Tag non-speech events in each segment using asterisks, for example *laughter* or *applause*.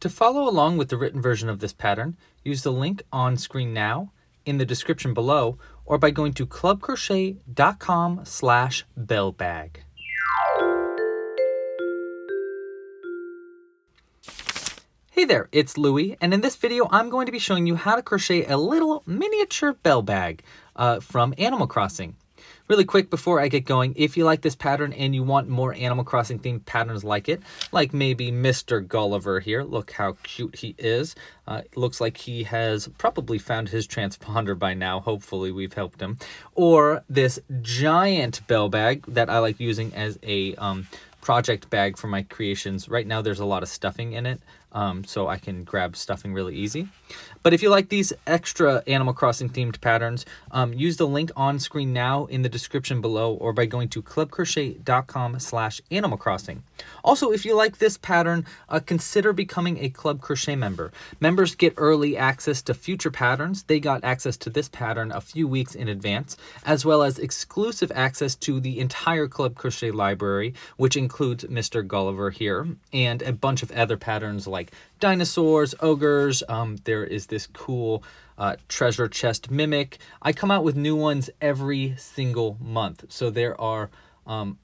To follow along with the written version of this pattern, use the link on screen now, in the description below, or by going to clubcrochet.com slash bellbag. Hey there, it's Louie, and in this video I'm going to be showing you how to crochet a little miniature bell bag uh, from Animal Crossing. Really quick before I get going, if you like this pattern and you want more Animal Crossing themed patterns like it, like maybe Mr. Gulliver here, look how cute he is. Uh, looks like he has probably found his transponder by now, hopefully we've helped him. Or this giant bell bag that I like using as a um, project bag for my creations. Right now there's a lot of stuffing in it, um, so I can grab stuffing really easy. But if you like these extra Animal Crossing themed patterns, um, use the link on screen now in the description below or by going to clubcrochet.com slash Animal Crossing. Also, if you like this pattern, uh, consider becoming a Club Crochet member. Members get early access to future patterns. They got access to this pattern a few weeks in advance, as well as exclusive access to the entire Club Crochet library, which includes Mr. Gulliver here, and a bunch of other patterns like dinosaurs, ogres. Um, there is this cool uh, treasure chest mimic. I come out with new ones every single month. So there are um,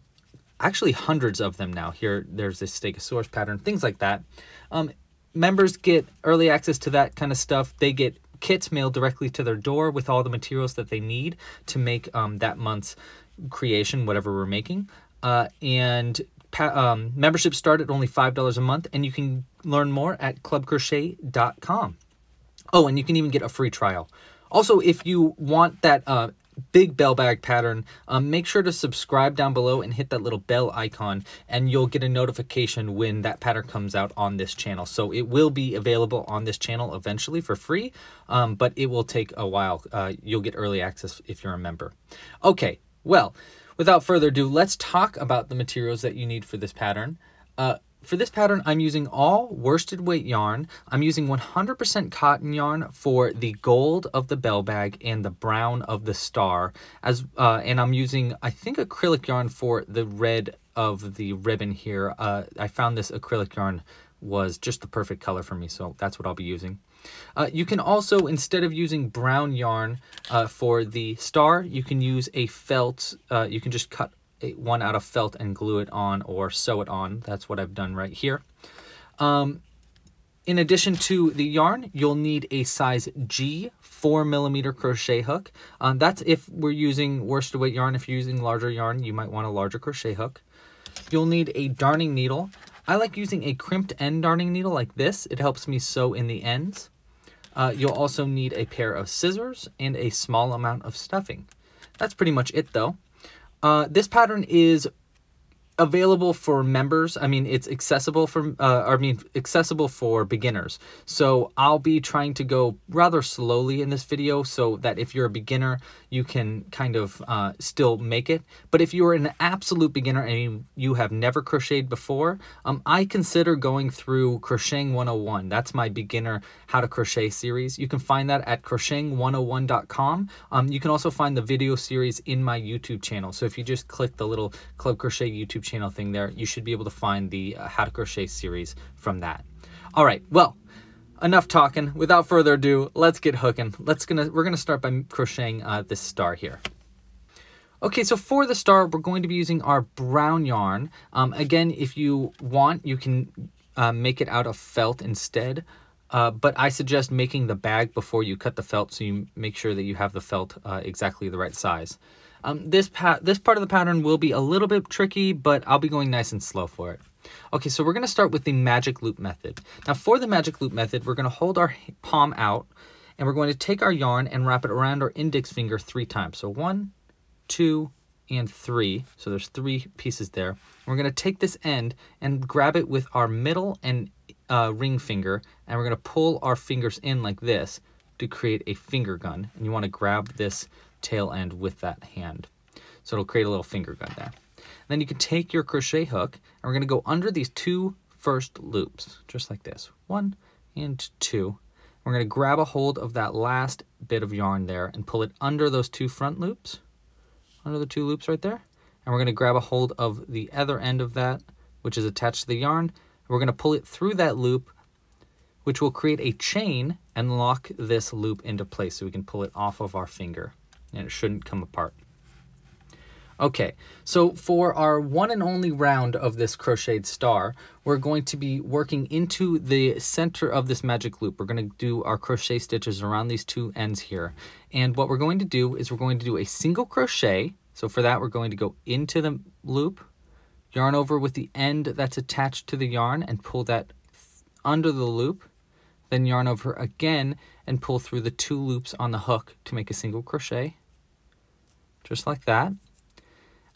actually hundreds of them now. Here, there's this Stegosaurus pattern, things like that. Um, members get early access to that kind of stuff. They get kits mailed directly to their door with all the materials that they need to make um, that month's creation, whatever we're making. Uh, and um, memberships start at only $5 a month, and you can learn more at clubcrochet.com. Oh, and you can even get a free trial. Also, if you want that uh, big bell bag pattern, um, make sure to subscribe down below and hit that little bell icon, and you'll get a notification when that pattern comes out on this channel. So it will be available on this channel eventually for free, um, but it will take a while. Uh, you'll get early access if you're a member. Okay, well, without further ado, let's talk about the materials that you need for this pattern. Uh, for this pattern, I'm using all worsted weight yarn. I'm using 100% cotton yarn for the gold of the bell bag and the brown of the star. As uh, And I'm using, I think, acrylic yarn for the red of the ribbon here. Uh, I found this acrylic yarn was just the perfect color for me, so that's what I'll be using. Uh, you can also, instead of using brown yarn uh, for the star, you can use a felt, uh, you can just cut one out of felt and glue it on or sew it on. That's what I've done right here. Um, in addition to the yarn, you'll need a size G 4 millimeter crochet hook. Um, that's if we're using worsted weight yarn. If you're using larger yarn, you might want a larger crochet hook. You'll need a darning needle. I like using a crimped end darning needle like this. It helps me sew in the ends. Uh, you'll also need a pair of scissors and a small amount of stuffing. That's pretty much it though. Uh, this pattern is available for members. I mean, it's accessible for, uh, I mean, accessible for beginners. So I'll be trying to go rather slowly in this video so that if you're a beginner, you can kind of uh, still make it. But if you're an absolute beginner and you have never crocheted before, um, I consider going through Crocheting 101. That's my beginner how to crochet series. You can find that at crocheting101.com. Um, you can also find the video series in my YouTube channel. So if you just click the little Club Crochet YouTube channel thing there, you should be able to find the uh, how to crochet series from that. All right, well, enough talking. Without further ado, let's get hooking. Let's gonna we're gonna start by crocheting uh, this star here. Okay, so for the star, we're going to be using our brown yarn. Um, again, if you want, you can uh, make it out of felt instead. Uh, but I suggest making the bag before you cut the felt so you make sure that you have the felt uh, exactly the right size. Um, this, this part of the pattern will be a little bit tricky, but I'll be going nice and slow for it. Okay, so we're going to start with the magic loop method. Now for the magic loop method, we're going to hold our palm out and we're going to take our yarn and wrap it around our index finger three times. So one, two, and three. So there's three pieces there. We're going to take this end and grab it with our middle and uh, ring finger and we're going to pull our fingers in like this to create a finger gun. And you want to grab this tail end with that hand. So it'll create a little finger gun there. Then you can take your crochet hook and we're going to go under these two first loops, just like this. One and two. We're going to grab a hold of that last bit of yarn there and pull it under those two front loops, under the two loops right there. And we're going to grab a hold of the other end of that, which is attached to the yarn. We're going to pull it through that loop which will create a chain and lock this loop into place so we can pull it off of our finger and it shouldn't come apart. Okay, so for our one and only round of this crocheted star, we're going to be working into the center of this magic loop. We're going to do our crochet stitches around these two ends here. And what we're going to do is we're going to do a single crochet. So for that, we're going to go into the loop, yarn over with the end that's attached to the yarn and pull that under the loop, then yarn over again and pull through the two loops on the hook to make a single crochet, just like that.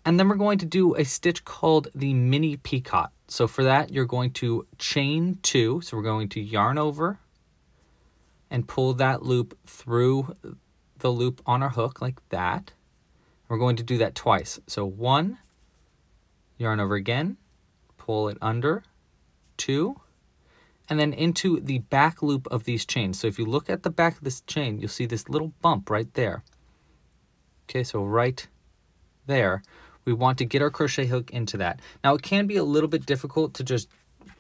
And then we're going to do a stitch called the mini picot. So for that, you're going to chain two. So we're going to yarn over and pull that loop through the loop on our hook like that. We're going to do that twice. So one, yarn over again, pull it under, two, and then into the back loop of these chains. So if you look at the back of this chain, you'll see this little bump right there. Okay, so right there we want to get our crochet hook into that. Now it can be a little bit difficult to just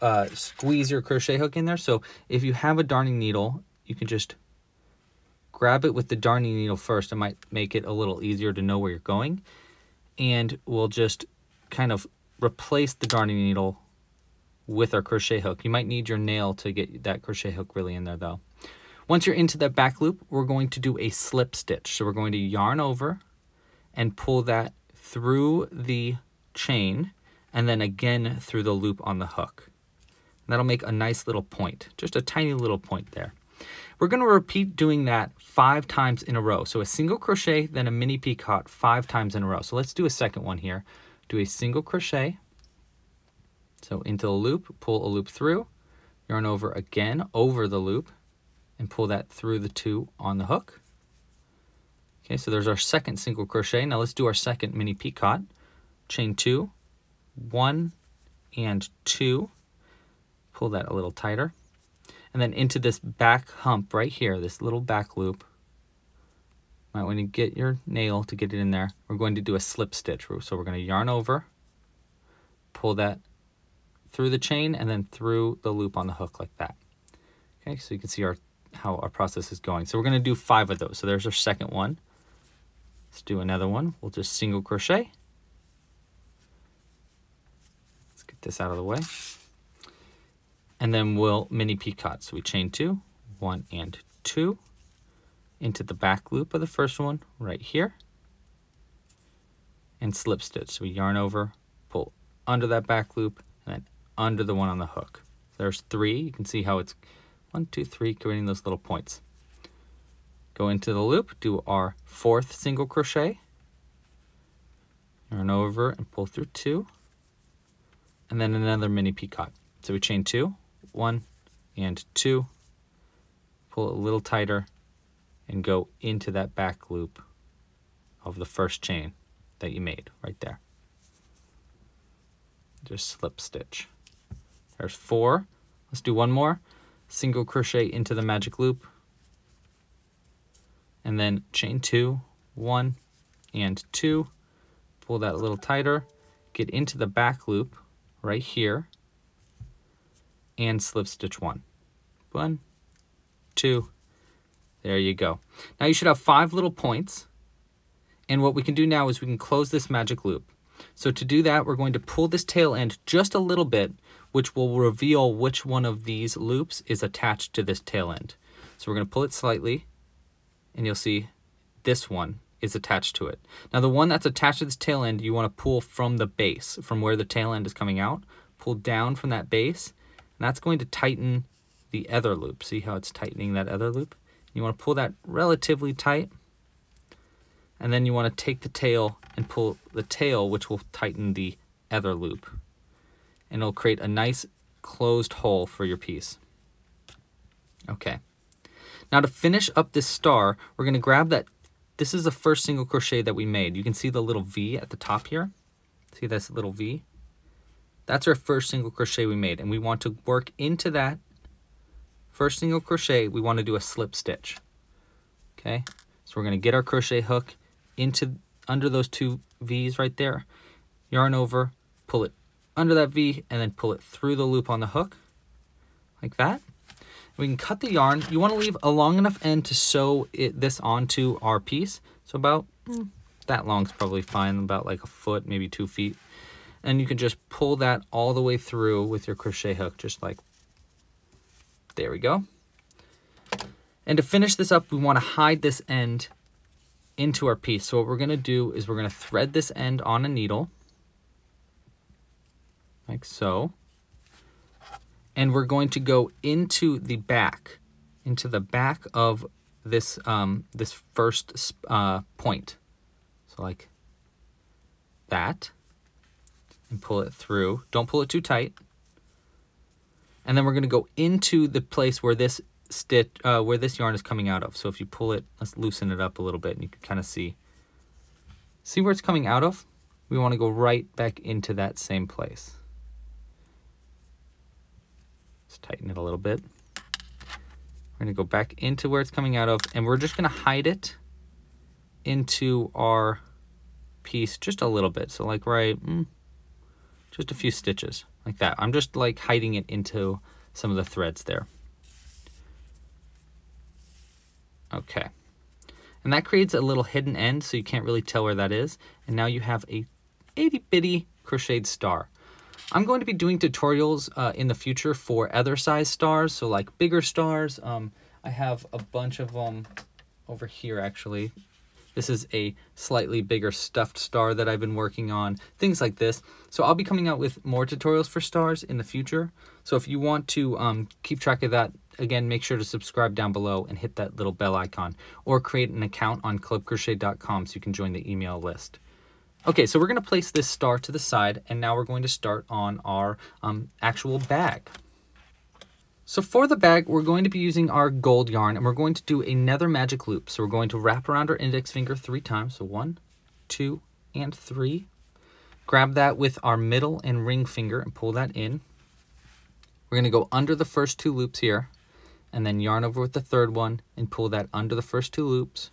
uh, squeeze your crochet hook in there. So if you have a darning needle, you can just grab it with the darning needle first. It might make it a little easier to know where you're going. And we'll just kind of replace the darning needle with our crochet hook. You might need your nail to get that crochet hook really in there though. Once you're into that back loop, we're going to do a slip stitch. So we're going to yarn over and pull that through the chain and then again through the loop on the hook. And that'll make a nice little point, just a tiny little point there. We're going to repeat doing that five times in a row. So a single crochet, then a mini picot five times in a row. So let's do a second one here. Do a single crochet. So into the loop, pull a loop through, yarn over again over the loop, and pull that through the two on the hook. Okay, so there's our second single crochet. Now let's do our second mini picot. Chain two, one and two. Pull that a little tighter. And then into this back hump right here, this little back loop. Might want to get your nail to get it in there. We're going to do a slip stitch. So we're going to yarn over, pull that through the chain and then through the loop on the hook like that. Okay, so you can see our how our process is going. So we're going to do five of those. So there's our second one. Let's do another one. We'll just single crochet. Let's get this out of the way. And then we'll mini picot. So we chain two, one and two into the back loop of the first one right here and slip stitch. So we yarn over, pull under that back loop and then under the one on the hook. There's three. You can see how it's one, two, three, creating those little points. Go into the loop, do our fourth single crochet, yarn over and pull through two, and then another mini picot. So we chain two, one and two, pull it a little tighter, and go into that back loop of the first chain that you made right there. Just slip stitch. There's four. Let's do one more. Single crochet into the magic loop, and then chain two, one and two, pull that a little tighter, get into the back loop right here, and slip stitch one. One, two, there you go. Now you should have five little points, and what we can do now is we can close this magic loop. So to do that, we're going to pull this tail end just a little bit, which will reveal which one of these loops is attached to this tail end. So we're going to pull it slightly, and you'll see this one is attached to it. Now the one that's attached to this tail end, you want to pull from the base, from where the tail end is coming out, pull down from that base, and that's going to tighten the other loop. See how it's tightening that other loop? You want to pull that relatively tight, and then you want to take the tail and pull the tail, which will tighten the other loop. And it'll create a nice closed hole for your piece. Okay. Now to finish up this star, we're going to grab that. This is the first single crochet that we made. You can see the little V at the top here. See this little V? That's our first single crochet we made. And we want to work into that first single crochet. We want to do a slip stitch. Okay. So we're going to get our crochet hook into under those two V's right there. Yarn over, pull it under that V, and then pull it through the loop on the hook like that. We can cut the yarn. You want to leave a long enough end to sew it, this onto our piece. So about mm, that long is probably fine, about like a foot, maybe two feet. And you can just pull that all the way through with your crochet hook, just like, there we go. And to finish this up, we want to hide this end into our piece. So what we're going to do is we're going to thread this end on a needle, like so. And we're going to go into the back, into the back of this um, this first uh, point. So like that, and pull it through. Don't pull it too tight. And then we're going to go into the place where this stitch uh, where this yarn is coming out of. So if you pull it, let's loosen it up a little bit and you can kind of see. See where it's coming out of? We want to go right back into that same place. Let's tighten it a little bit. We're to go back into where it's coming out of and we're just to hide it into our piece just a little bit. So like right, mm, just a few stitches like that. I'm just like hiding it into some of the threads there. Okay. And that creates a little hidden end, so you can't really tell where that is. And now you have a itty bitty crocheted star. I'm going to be doing tutorials uh, in the future for other size stars, so like bigger stars. Um, I have a bunch of them over here actually. This is a slightly bigger stuffed star that I've been working on, things like this. So I'll be coming out with more tutorials for stars in the future. So if you want to um, keep track of that, again, make sure to subscribe down below and hit that little bell icon or create an account on clubcrochet.com so you can join the email list. Okay, so we're going to place this star to the side and now we're going to start on our um, actual bag. So for the bag, we're going to be using our gold yarn and we're going to do another magic loop. So we're going to wrap around our index finger three times. So one, two, and three. Grab that with our middle and ring finger and pull that in. We're going to go under the first two loops here and then yarn over with the third one and pull that under the first two loops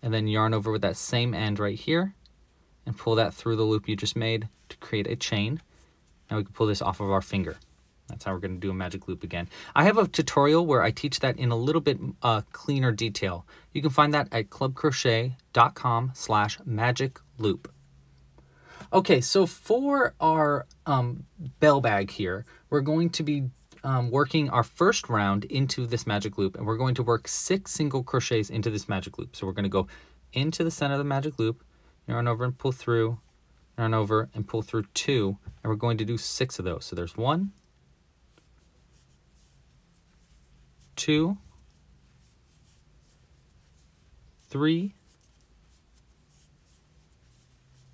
and then yarn over with that same end right here and pull that through the loop you just made to create a chain. Now we can pull this off of our finger. That's how we're going to do a magic loop again. I have a tutorial where I teach that in a little bit uh, cleaner detail. You can find that at clubcrochet.com slash magic loop. Okay, so for our um, bell bag here, we're going to be um, working our first round into this magic loop, and we're going to work six single crochets into this magic loop. So we're going to go into the center of the magic loop, yarn over and pull through, yarn over and pull through two, and we're going to do six of those. So there's one, two, three,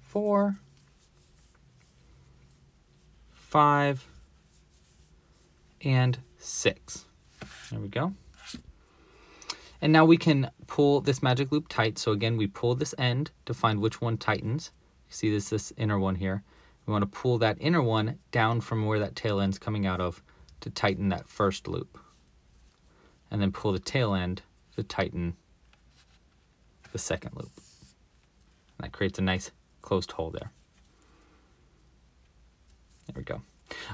four, five, and six. There we go. And now we can pull this magic loop tight. So again, we pull this end to find which one tightens. You see this, this inner one here. We want to pull that inner one down from where that tail end's coming out of to tighten that first loop and then pull the tail end to tighten the second loop. And that creates a nice closed hole there. There we go.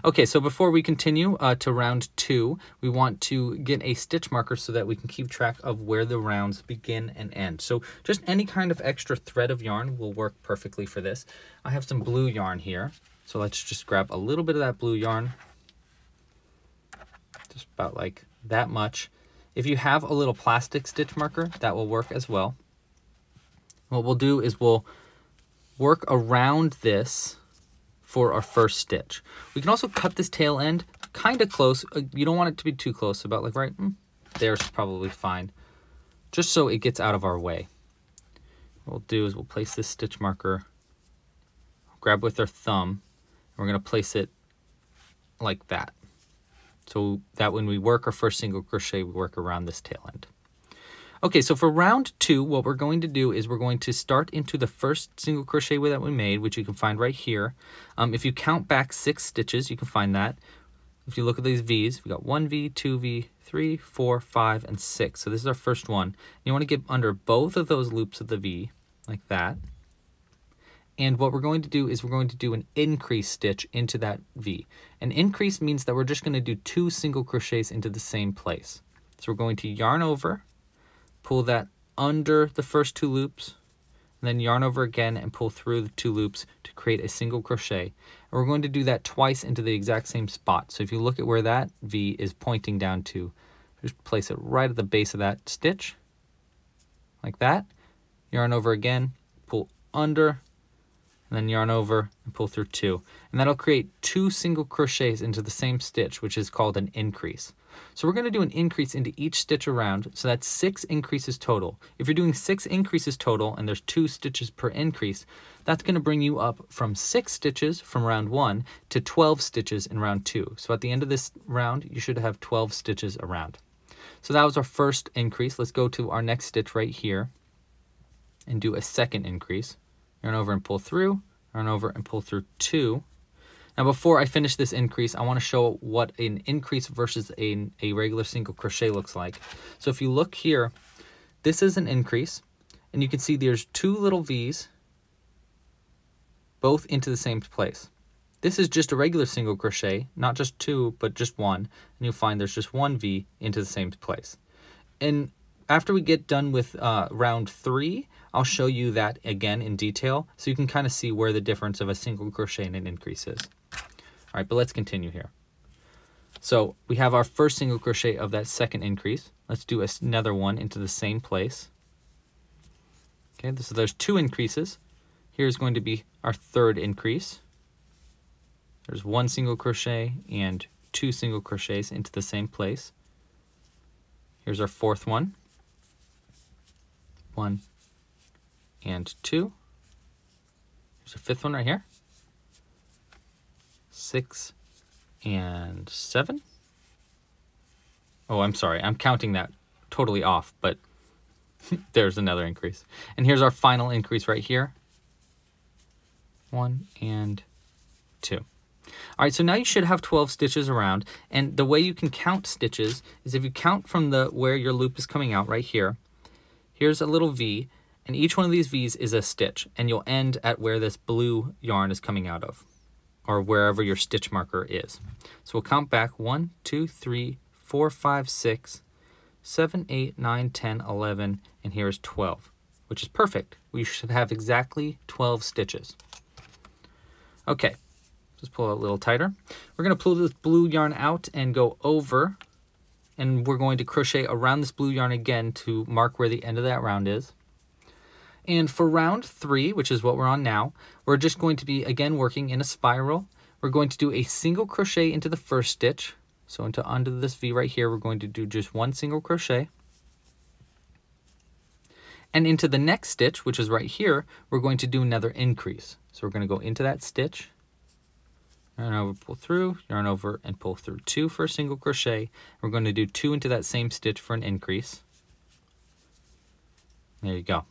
Okay, so before we continue uh, to round two, we want to get a stitch marker so that we can keep track of where the rounds begin and end. So just any kind of extra thread of yarn will work perfectly for this. I have some blue yarn here, so let's just grab a little bit of that blue yarn, just about like that much, if you have a little plastic stitch marker, that will work as well. What we'll do is we'll work around this for our first stitch. We can also cut this tail end kind of close. Uh, you don't want it to be too close, about like right mm, there's probably fine. Just so it gets out of our way. What we'll do is we'll place this stitch marker, grab with our thumb, and we're going to place it like that. So that when we work our first single crochet, we work around this tail end. Okay, so for round two, what we're going to do is we're going to start into the first single crochet that we made, which you can find right here. Um, if you count back six stitches, you can find that. If you look at these V's, we got one V, two V, three, four, five, and six. So this is our first one. You want to get under both of those loops of the V, like that. And what we're going to do is we're going to do an increase stitch into that V. An increase means that we're just going to do two single crochets into the same place. So we're going to yarn over, pull that under the first two loops, and then yarn over again and pull through the two loops to create a single crochet. And we're going to do that twice into the exact same spot. So if you look at where that V is pointing down to, just place it right at the base of that stitch, like that. Yarn over again, pull under, and then yarn over and pull through two. And that'll create two single crochets into the same stitch, which is called an increase. So we're going to do an increase into each stitch around, so that's six increases total. If you're doing six increases total and there's two stitches per increase, that's going to bring you up from six stitches from round one to 12 stitches in round two. So at the end of this round, you should have 12 stitches around. So that was our first increase. Let's go to our next stitch right here and do a second increase yarn over and pull through, yarn over and pull through two. Now before I finish this increase, I want to show what an increase versus a, a regular single crochet looks like. So if you look here, this is an increase, and you can see there's two little V's, both into the same place. This is just a regular single crochet, not just two, but just one, and you'll find there's just one V into the same place. And after we get done with uh, round three, I'll show you that again in detail so you can kind of see where the difference of a single crochet and an increase is. All right, but let's continue here. So we have our first single crochet of that second increase. Let's do another one into the same place. Okay, so there's two increases. Here's going to be our third increase. There's one single crochet and two single crochets into the same place. Here's our fourth one one, and two. There's a fifth one right here. Six and seven. Oh, I'm sorry. I'm counting that totally off, but *laughs* there's another increase. And here's our final increase right here. One and two. All right, so now you should have 12 stitches around. And the way you can count stitches is if you count from the where your loop is coming out right here, Here's a little V, and each one of these V's is a stitch, and you'll end at where this blue yarn is coming out of, or wherever your stitch marker is. So we'll count back 1, 2, 3, 4, 5, 6, 7, 8, 9, 10, 11, and here's 12, which is perfect. We should have exactly 12 stitches. Okay, just pull it a little tighter. We're going to pull this blue yarn out and go over and we're going to crochet around this blue yarn again to mark where the end of that round is. And for round three, which is what we're on now, we're just going to be again working in a spiral. We're going to do a single crochet into the first stitch. So into under this V right here, we're going to do just one single crochet. And into the next stitch, which is right here, we're going to do another increase. So we're going to go into that stitch, yarn over, pull through, yarn over, and pull through two for a single crochet. We're going to do two into that same stitch for an increase. There you go.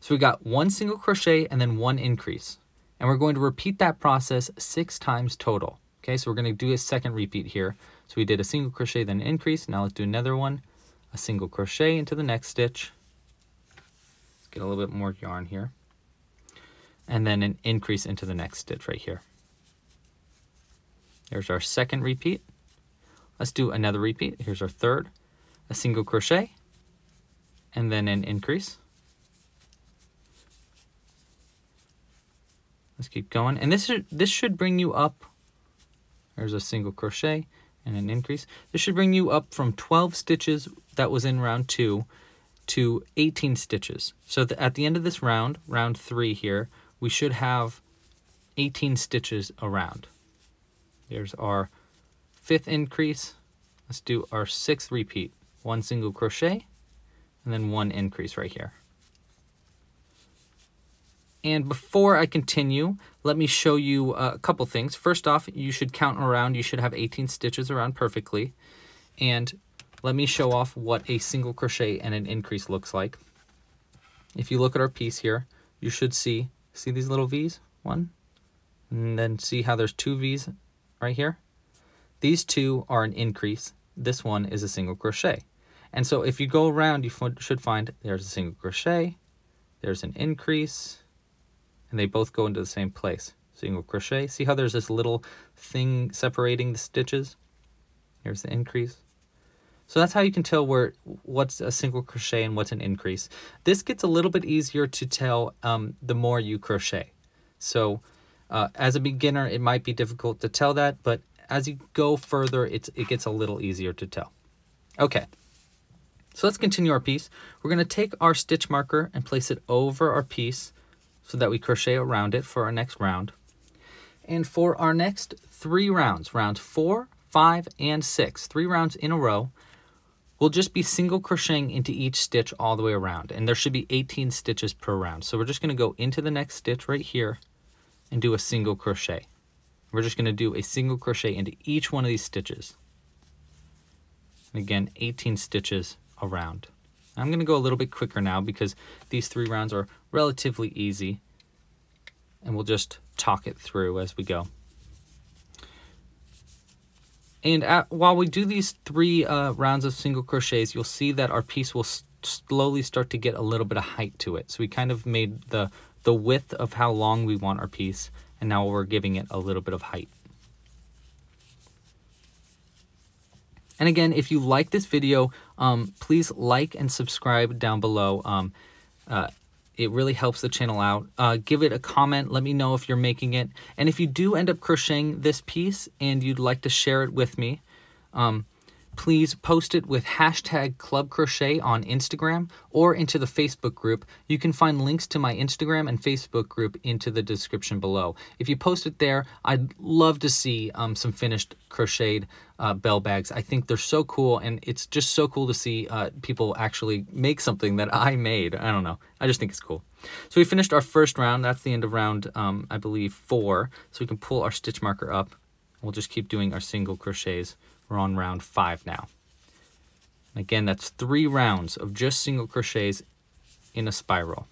So we got one single crochet and then one increase. And we're going to repeat that process six times total. Okay, so we're going to do a second repeat here. So we did a single crochet, then increase. Now let's do another one. A single crochet into the next stitch. Let's get a little bit more yarn here. And then an increase into the next stitch right here. There's our second repeat. Let's do another repeat. Here's our third, a single crochet, and then an increase. Let's keep going. And this should, this should bring you up. There's a single crochet and an increase. This should bring you up from 12 stitches that was in round two to 18 stitches. So the, at the end of this round, round three here, we should have 18 stitches around. There's our fifth increase. Let's do our sixth repeat. One single crochet and then one increase right here. And before I continue, let me show you uh, a couple things. First off, you should count around. You should have 18 stitches around perfectly. And let me show off what a single crochet and an increase looks like. If you look at our piece here, you should see, see these little V's? One, and then see how there's two V's right here, these two are an increase. This one is a single crochet. And so if you go around, you should find there's a single crochet, there's an increase, and they both go into the same place. Single crochet. See how there's this little thing separating the stitches? Here's the increase. So that's how you can tell where what's a single crochet and what's an increase. This gets a little bit easier to tell um, the more you crochet. So uh, as a beginner, it might be difficult to tell that, but as you go further, it's, it gets a little easier to tell. Okay, so let's continue our piece. We're going to take our stitch marker and place it over our piece so that we crochet around it for our next round. And for our next three rounds, rounds four, five, and six, three rounds in a row, we'll just be single crocheting into each stitch all the way around. And there should be 18 stitches per round. So we're just going to go into the next stitch right here and do a single crochet. We're just going to do a single crochet into each one of these stitches. And again, 18 stitches around. I'm going to go a little bit quicker now because these three rounds are relatively easy. And we'll just talk it through as we go. And at, while we do these three uh, rounds of single crochets, you'll see that our piece will slowly start to get a little bit of height to it. So we kind of made the, the width of how long we want our piece, and now we're giving it a little bit of height. And again, if you like this video, um, please like and subscribe down below. Um, uh, it really helps the channel out. Uh, give it a comment. Let me know if you're making it. And if you do end up crocheting this piece and you'd like to share it with me, um, please post it with hashtag Club Crochet on Instagram or into the Facebook group. You can find links to my Instagram and Facebook group into the description below. If you post it there, I'd love to see um, some finished crocheted uh, bell bags. I think they're so cool, and it's just so cool to see uh, people actually make something that I made. I don't know. I just think it's cool. So we finished our first round. That's the end of round, um, I believe, four. So we can pull our stitch marker up. We'll just keep doing our single crochets we're on round five now. Again, that's three rounds of just single crochets in a spiral.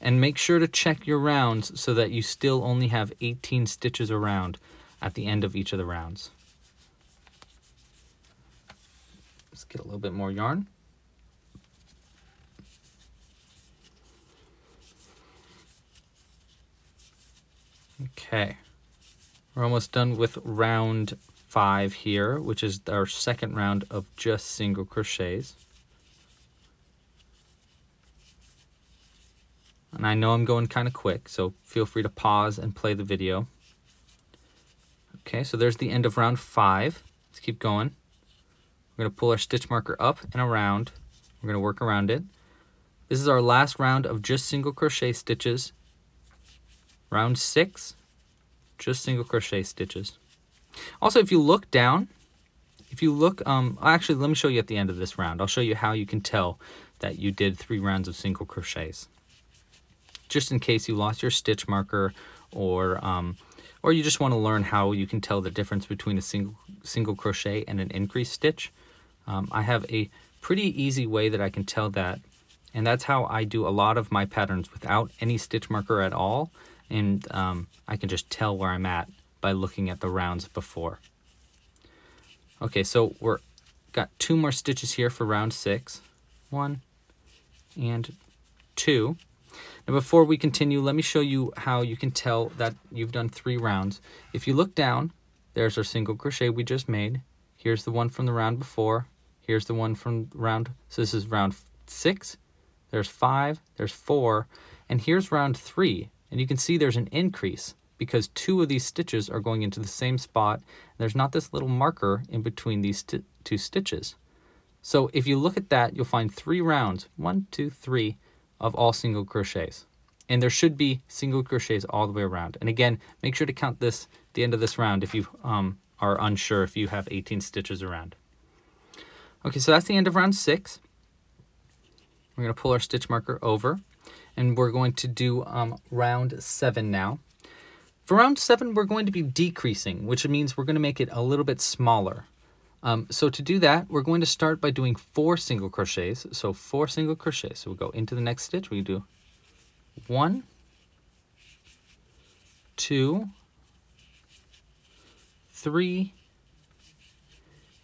And make sure to check your rounds so that you still only have 18 stitches around at the end of each of the rounds. Let's get a little bit more yarn. Okay, we're almost done with round five here, which is our second round of just single crochets. And I know I'm going kind of quick, so feel free to pause and play the video. Okay, so there's the end of round five. Let's keep going. We're going to pull our stitch marker up and around. We're going to work around it. This is our last round of just single crochet stitches. Round six, just single crochet stitches. Also, if you look down, if you look, um, actually, let me show you at the end of this round. I'll show you how you can tell that you did three rounds of single crochets. Just in case you lost your stitch marker or, um, or you just want to learn how you can tell the difference between a single, single crochet and an increased stitch. Um, I have a pretty easy way that I can tell that. And that's how I do a lot of my patterns without any stitch marker at all. And um, I can just tell where I'm at by looking at the rounds before. Okay, so we're got two more stitches here for round six. One and two. Now before we continue, let me show you how you can tell that you've done three rounds. If you look down, there's our single crochet we just made. Here's the one from the round before. Here's the one from round, so this is round six. There's five, there's four, and here's round three. And you can see there's an increase because two of these stitches are going into the same spot. There's not this little marker in between these two stitches. So if you look at that, you'll find three rounds, one, two, three, of all single crochets. And there should be single crochets all the way around. And again, make sure to count this the end of this round if you um, are unsure if you have 18 stitches around. Okay, so that's the end of round six. We're going to pull our stitch marker over and we're going to do um, round seven now. For round seven, we're going to be decreasing, which means we're going to make it a little bit smaller. Um, so to do that, we're going to start by doing four single crochets. So four single crochets. So we'll go into the next stitch. We do one, two, three,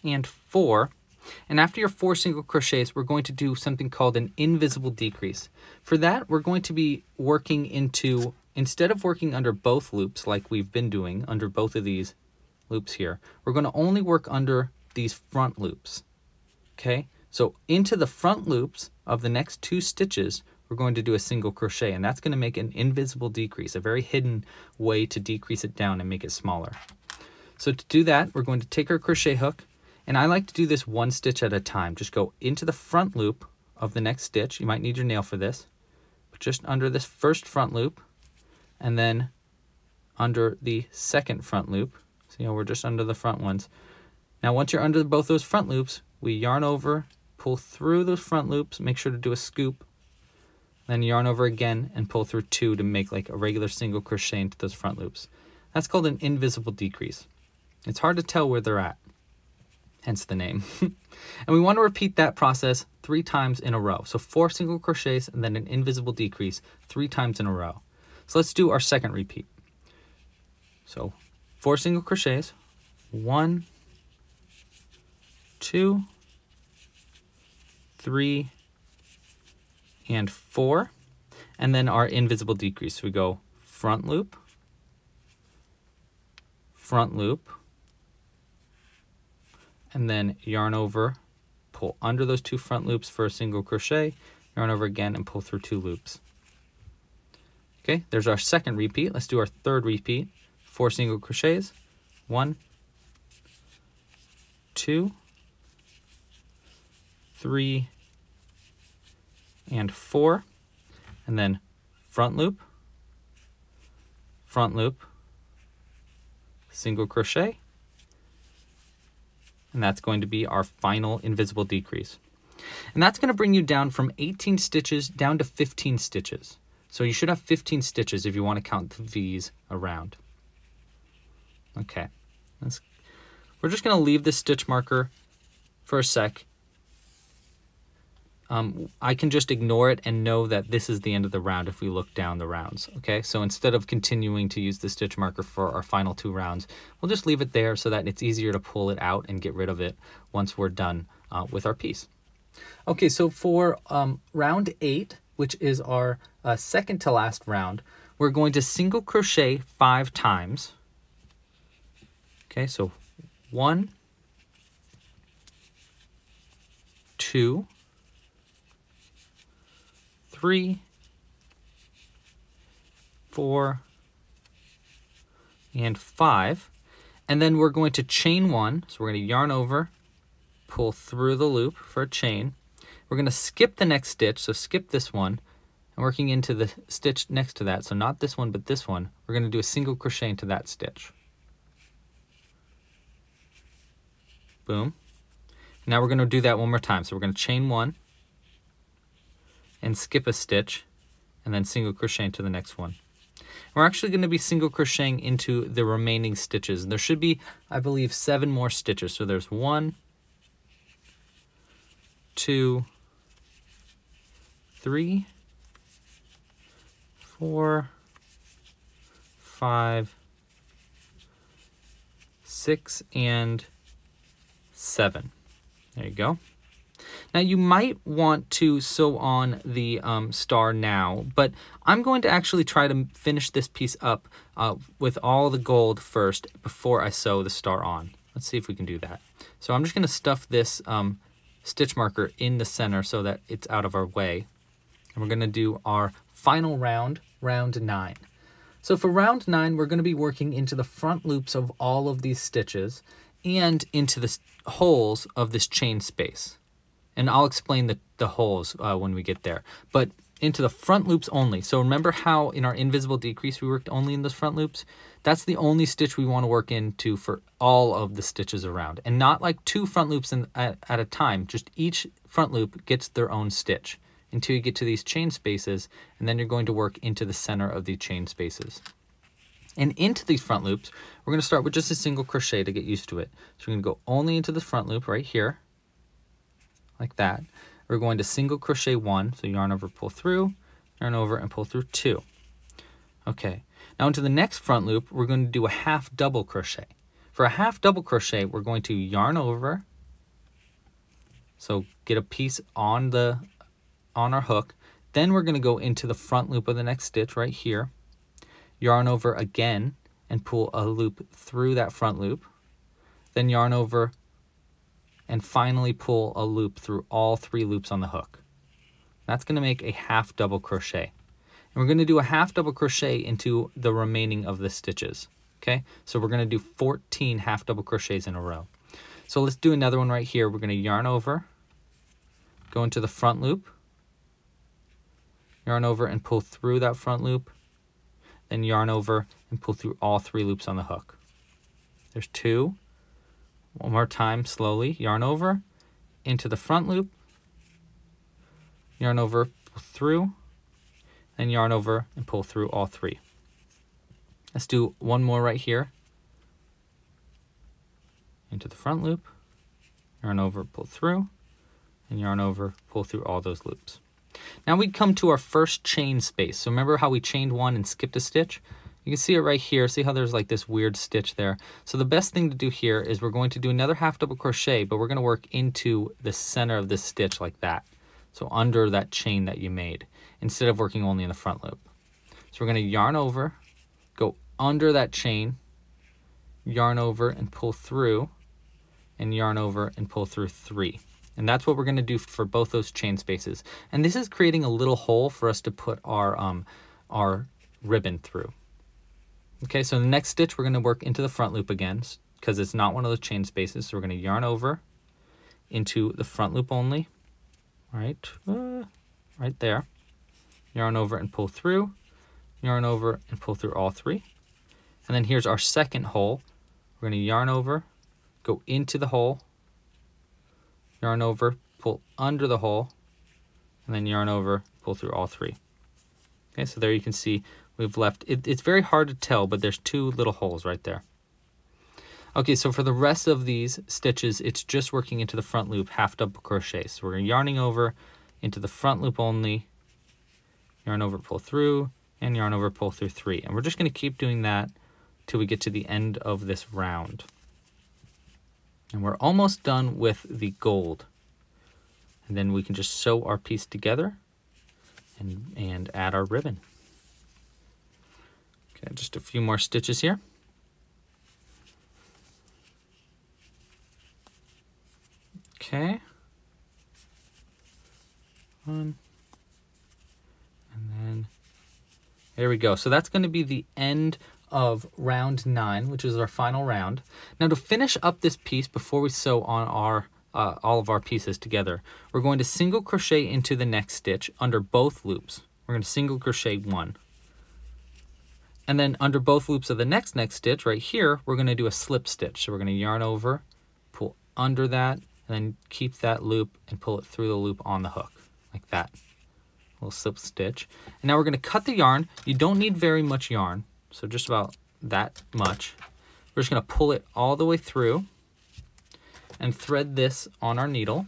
and four. And after your four single crochets, we're going to do something called an invisible decrease. For that, we're going to be working into, instead of working under both loops like we've been doing under both of these loops here, we're going to only work under these front loops. Okay, so into the front loops of the next two stitches, we're going to do a single crochet and that's going to make an invisible decrease, a very hidden way to decrease it down and make it smaller. So to do that, we're going to take our crochet hook and I like to do this one stitch at a time. Just go into the front loop of the next stitch. You might need your nail for this. But just under this first front loop and then under the second front loop. So, you know, we're just under the front ones. Now, once you're under both those front loops, we yarn over, pull through those front loops, make sure to do a scoop, then yarn over again and pull through two to make like a regular single crochet into those front loops. That's called an invisible decrease. It's hard to tell where they're at, hence the name. *laughs* and we want to repeat that process three times in a row. So four single crochets and then an invisible decrease three times in a row. So let's do our second repeat. So four single crochets, one, two, three, and four. And then our invisible decrease. So we go front loop, front loop, and then yarn over, pull under those two front loops for a single crochet, yarn over again and pull through two loops. Okay, there's our second repeat. Let's do our third repeat. Four single crochets. One, two, three, and four. And then front loop, front loop, single crochet. And that's going to be our final invisible decrease. And that's going to bring you down from 18 stitches down to 15 stitches. So you should have 15 stitches if you want to count the V's around. Okay, Let's, we're just going to leave this stitch marker for a sec. Um, I can just ignore it and know that this is the end of the round if we look down the rounds. Okay, so instead of continuing to use the stitch marker for our final two rounds, we'll just leave it there so that it's easier to pull it out and get rid of it once we're done uh, with our piece. Okay, so for um, round eight, which is our second to last round, we're going to single crochet five times. Okay, so one, two, three, four, and five. And then we're going to chain one. So we're going to yarn over, pull through the loop for a chain. We're going to skip the next stitch, so skip this one, and working into the stitch next to that, so not this one, but this one, we're going to do a single crochet into that stitch. Boom. Now we're going to do that one more time. So we're going to chain one and skip a stitch and then single crochet into the next one. We're actually going to be single crocheting into the remaining stitches. There should be, I believe, seven more stitches. So there's one, two, three, four, five, six, and seven. There you go. Now you might want to sew on the um, star now, but I'm going to actually try to finish this piece up uh, with all the gold first before I sew the star on. Let's see if we can do that. So I'm just going to stuff this um, stitch marker in the center so that it's out of our way. And we're going to do our final round, round nine. So for round nine, we're going to be working into the front loops of all of these stitches and into the holes of this chain space. And I'll explain the, the holes uh, when we get there. But into the front loops only. So remember how in our invisible decrease we worked only in those front loops? That's the only stitch we want to work into for all of the stitches around. And not like two front loops in, at, at a time. Just each front loop gets their own stitch until you get to these chain spaces. And then you're going to work into the center of the chain spaces. And into these front loops, we're going to start with just a single crochet to get used to it. So we're going to go only into the front loop right here, like that. We're going to single crochet one, so yarn over, pull through, yarn over, and pull through two. Okay, now into the next front loop, we're going to do a half double crochet. For a half double crochet, we're going to yarn over, So get a piece on the on our hook. Then we're going to go into the front loop of the next stitch right here. Yarn over again and pull a loop through that front loop. Then yarn over and finally pull a loop through all three loops on the hook. That's going to make a half double crochet. And we're going to do a half double crochet into the remaining of the stitches. Okay, so we're going to do 14 half double crochets in a row. So let's do another one right here. We're going to yarn over, go into the front loop, yarn over and pull through that front loop, then yarn over and pull through all three loops on the hook. There's two. One more time, slowly, yarn over, into the front loop, yarn over, pull through, then yarn over and pull through all three. Let's do one more right here. Into the front loop, yarn over, pull through, and yarn over, pull through all those loops. Now we come to our first chain space. So remember how we chained one and skipped a stitch? You can see it right here. See how there's like this weird stitch there? So the best thing to do here is we're going to do another half double crochet, but we're going to work into the center of this stitch like that. So under that chain that you made, instead of working only in the front loop. So we're going to yarn over, go under that chain, yarn over and pull through, and yarn over and pull through three. And that's what we're going to do for both those chain spaces. And this is creating a little hole for us to put our, um, our ribbon through. Okay, so the next stitch, we're going to work into the front loop again because it's not one of those chain spaces. So we're going to yarn over into the front loop only, right, uh, right there. Yarn over and pull through, yarn over and pull through all three. And then here's our second hole. We're going to yarn over, go into the hole, yarn over, pull under the hole, and then yarn over, pull through all three. Okay, so there you can see we've left, it, it's very hard to tell, but there's two little holes right there. Okay, so for the rest of these stitches, it's just working into the front loop, half double crochet. So we're yarning over into the front loop only, yarn over, pull through, and yarn over, pull through three. And we're just gonna keep doing that till we get to the end of this round. And we're almost done with the gold. And then we can just sew our piece together and, and add our ribbon. Okay, just a few more stitches here. Okay. One. And then there we go. So that's going to be the end of round nine, which is our final round. Now to finish up this piece before we sew on our uh, all of our pieces together, we're going to single crochet into the next stitch under both loops. We're going to single crochet one. And then under both loops of the next next stitch right here, we're going to do a slip stitch. So we're going to yarn over, pull under that, and then keep that loop and pull it through the loop on the hook, like that. A little slip stitch. And now we're going to cut the yarn. You don't need very much yarn, so just about that much. We're just going to pull it all the way through and thread this on our needle.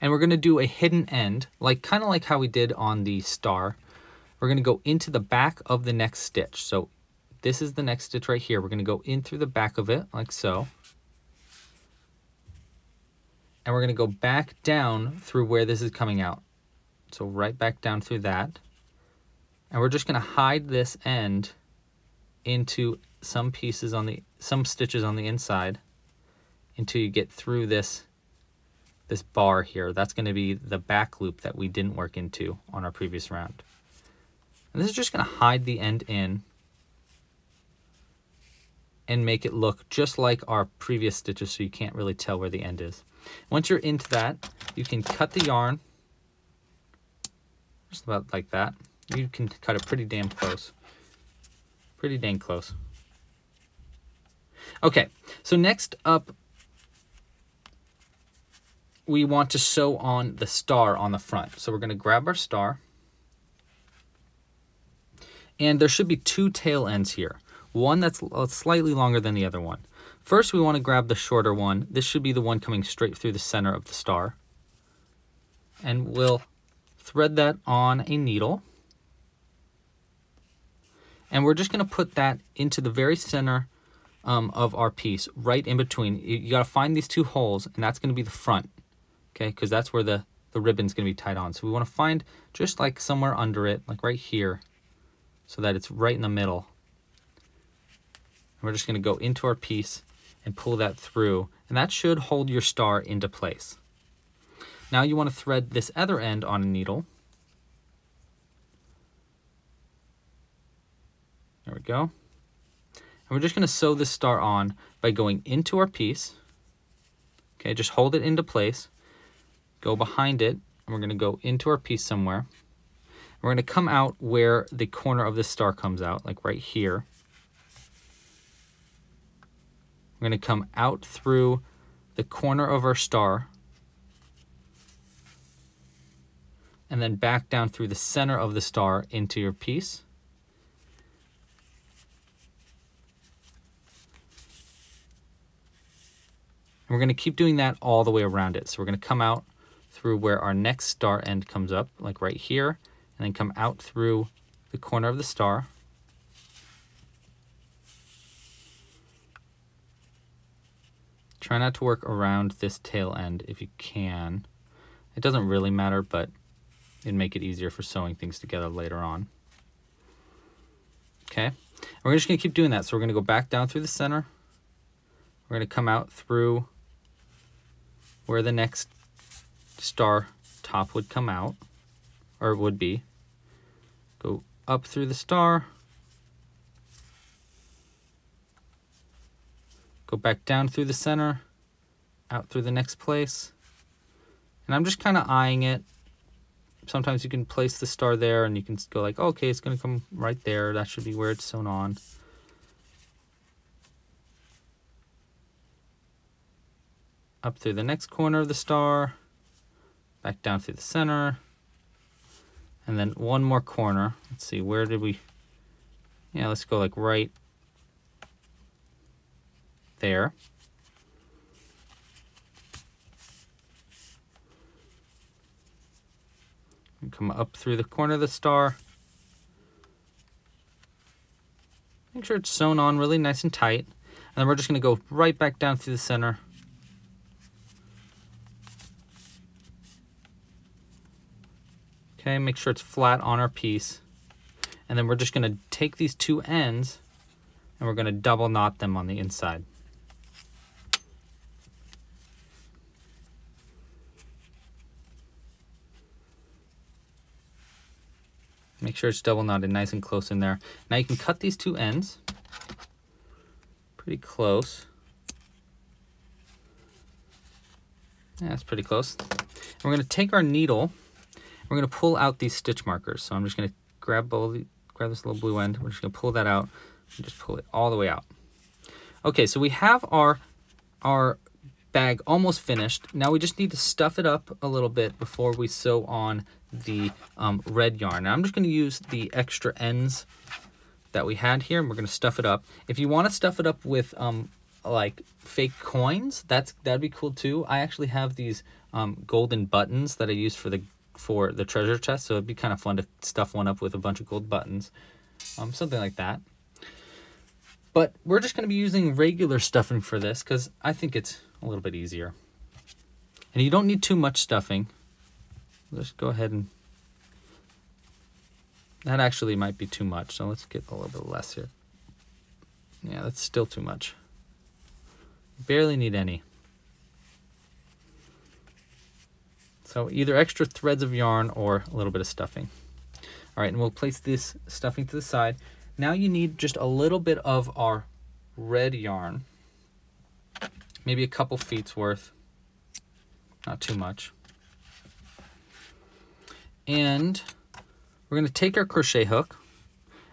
And we're going to do a hidden end, like kind of like how we did on the star we're going to go into the back of the next stitch. So this is the next stitch right here. We're going to go in through the back of it like so. And we're going to go back down through where this is coming out. So right back down through that. And we're just going to hide this end into some pieces on the some stitches on the inside until you get through this this bar here. That's going to be the back loop that we didn't work into on our previous round. And this is just going to hide the end in and make it look just like our previous stitches so you can't really tell where the end is. Once you're into that, you can cut the yarn just about like that. You can cut it pretty damn close. Pretty dang close. Okay, so next up, we want to sew on the star on the front. So we're going to grab our star and there should be two tail ends here. One that's uh, slightly longer than the other one. First, we want to grab the shorter one. This should be the one coming straight through the center of the star. And we'll thread that on a needle. And we're just going to put that into the very center um, of our piece right in between. You, you got to find these two holes, and that's going to be the front, okay? Because that's where the, the ribbon's going to be tied on. So we want to find just like somewhere under it, like right here, so that it's right in the middle. And we're just going to go into our piece and pull that through, and that should hold your star into place. Now you want to thread this other end on a needle. There we go. And we're just going to sew this star on by going into our piece. Okay, just hold it into place. Go behind it, and we're going to go into our piece somewhere. We're going to come out where the corner of the star comes out, like right here. We're going to come out through the corner of our star and then back down through the center of the star into your piece. And we're going to keep doing that all the way around it. So we're going to come out through where our next star end comes up, like right here, and then come out through the corner of the star. Try not to work around this tail end if you can. It doesn't really matter, but it'd make it easier for sewing things together later on. Okay, and we're just gonna keep doing that. So we're gonna go back down through the center. We're gonna come out through where the next star top would come out, or would be. Go up through the star. Go back down through the center, out through the next place. And I'm just kind of eyeing it. Sometimes you can place the star there and you can go like, okay, it's going to come right there. That should be where it's sewn on. Up through the next corner of the star, back down through the center, and then one more corner. Let's see, where did we, yeah, let's go like right there. And come up through the corner of the star. Make sure it's sewn on really nice and tight. And then we're just to go right back down through the center. Okay, make sure it's flat on our piece. And then we're just gonna take these two ends and we're gonna double knot them on the inside. Make sure it's double knotted nice and close in there. Now you can cut these two ends pretty close. Yeah, that's pretty close. We're gonna take our needle we're going to pull out these stitch markers. So I'm just going to grab, grab this little blue end. We're just to pull that out and just pull it all the way out. Okay, so we have our, our bag almost finished. Now we just need to stuff it up a little bit before we sew on the um, red yarn. Now I'm just going to use the extra ends that we had here and we're going to stuff it up. If you want to stuff it up with um, like fake coins, that's that'd be cool too. I actually have these um, golden buttons that I use for the for the treasure chest. So it'd be kind of fun to stuff one up with a bunch of gold buttons. Um, something like that. But we're just going to be using regular stuffing for this because I think it's a little bit easier. And you don't need too much stuffing. Let's go ahead and... That actually might be too much, so let's get a little bit less here. Yeah, that's still too much. Barely need any. So either extra threads of yarn or a little bit of stuffing. All right, and we'll place this stuffing to the side. Now you need just a little bit of our red yarn, maybe a couple feet's worth, not too much. And we're gonna take our crochet hook,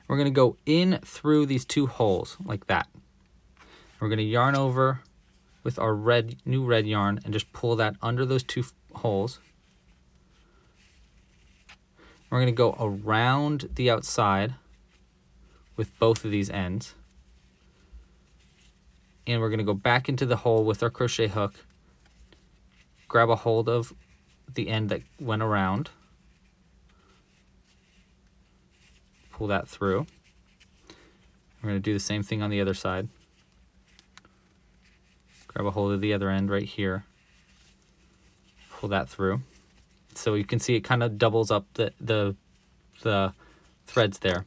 we're gonna go in through these two holes like that. We're gonna yarn over with our red new red yarn and just pull that under those two holes. We're going to go around the outside with both of these ends. And we're going to go back into the hole with our crochet hook, grab a hold of the end that went around, pull that through. We're going to do the same thing on the other side. grab a hold of the other end right here, pull that through. So you can see it kind of doubles up the, the, the threads there.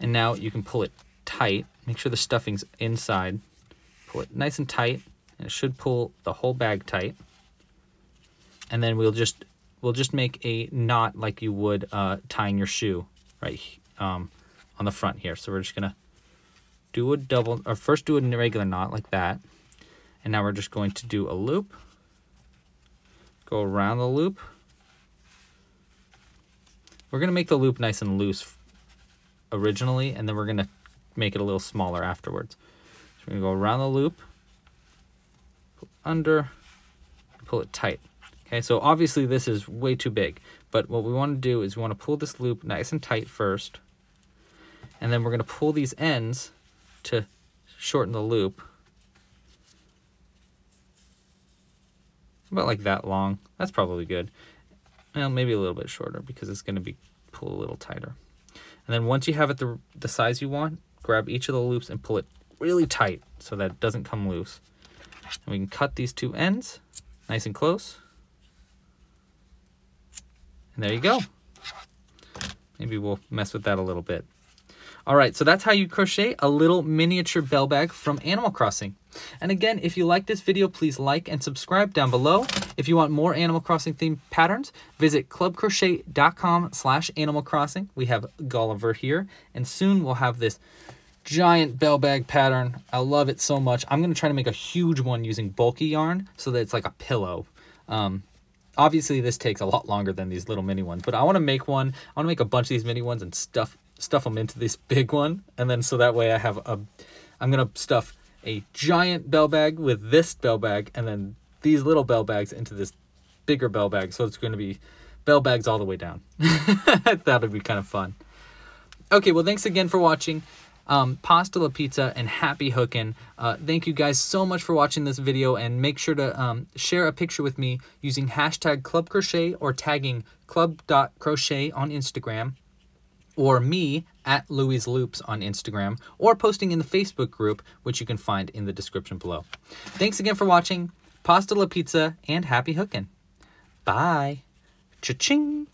And now you can pull it tight. Make sure the stuffing's inside. Pull it nice and tight. And it should pull the whole bag tight. And then we'll just we'll just make a knot like you would uh, tying your shoe right um, on the front here. So we're just gonna do a double, or first do a regular knot like that. And now we're just going to do a loop, go around the loop. We're gonna make the loop nice and loose originally, and then we're gonna make it a little smaller afterwards. So we're gonna go around the loop, pull under, pull it tight. Okay, so obviously this is way too big, but what we want to do is we want to pull this loop nice and tight first, and then we're going to pull these ends to shorten the loop. About like that long. That's probably good. Well, maybe a little bit shorter because it's going to be pull a little tighter. And then once you have it the, the size you want, grab each of the loops and pull it really tight so that it doesn't come loose. And we can cut these two ends nice and close. And there you go. Maybe we'll mess with that a little bit. All right, so that's how you crochet a little miniature bell bag from Animal Crossing. And again, if you like this video, please like and subscribe down below. If you want more Animal Crossing themed patterns, visit clubcrochet.com slash Animal Crossing. We have Gulliver here, and soon we'll have this giant bell bag pattern. I love it so much. I'm going to try to make a huge one using bulky yarn so that it's like a pillow. Um, obviously this takes a lot longer than these little mini ones, but I want to make one. I want to make a bunch of these mini ones and stuff stuff them into this big one, and then so that way I have a. I'm gonna stuff a giant bell bag with this bell bag, and then these little bell bags into this bigger bell bag. So it's going to be bell bags all the way down. *laughs* that would be kind of fun. Okay, well, thanks again for watching um, Pasta La Pizza, and Happy hooking. Uh, thank you guys so much for watching this video, and make sure to um, share a picture with me using hashtag Club Crochet or tagging club.crochet on Instagram, or me at Louie's Loops on Instagram, or posting in the Facebook group, which you can find in the description below. Thanks again for watching. Pasta La Pizza and Happy Hookin'. Bye. Cha-ching.